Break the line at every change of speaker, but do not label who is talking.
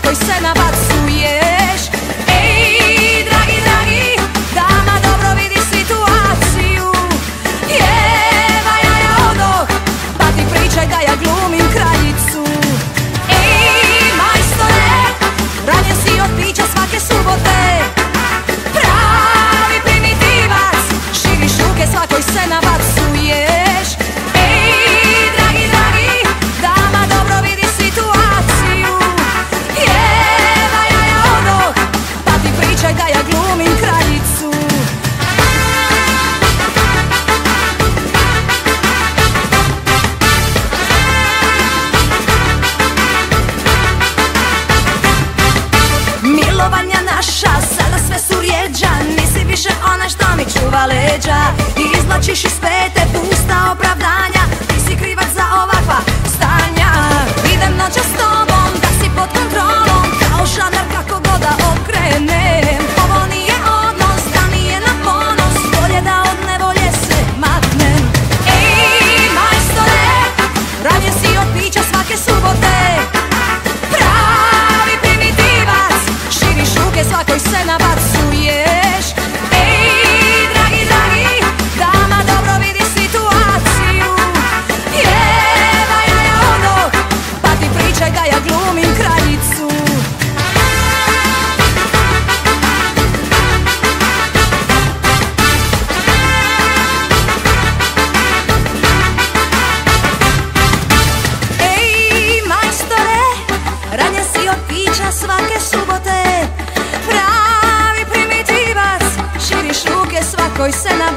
foi i se leđa Izvlačiš iz pete pusta opravda coisa na